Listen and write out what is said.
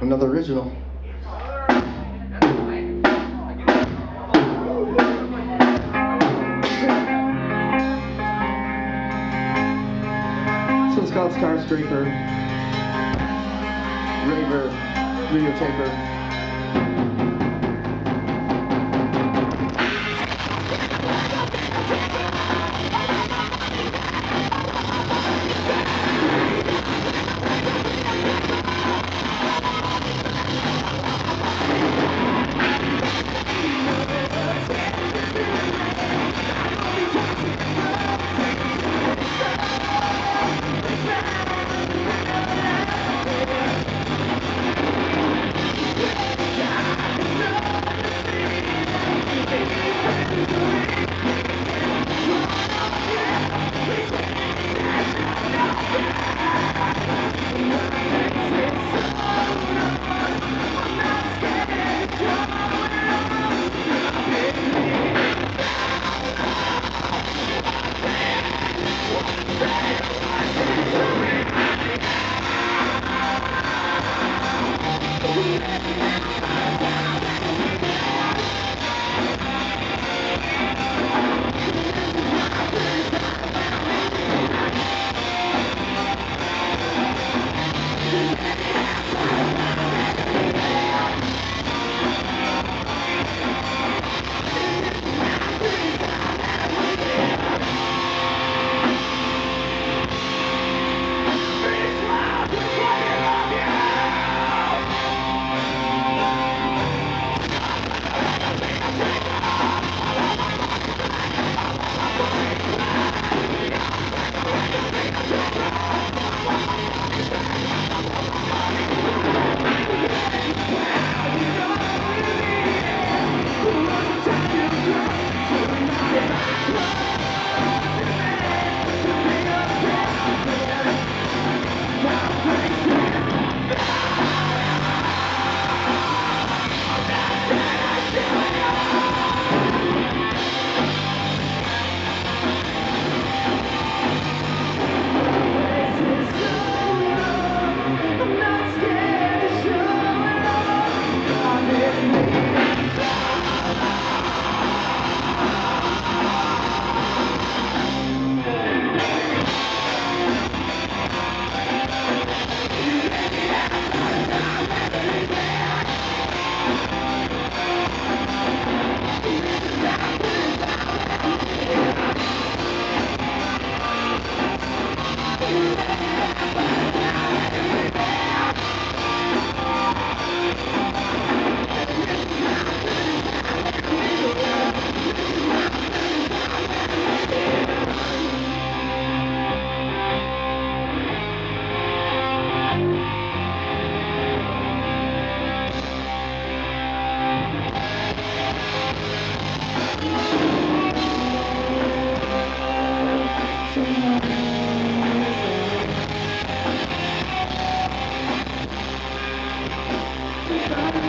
Another original. So it's called Star Straper. Raver, videotaper.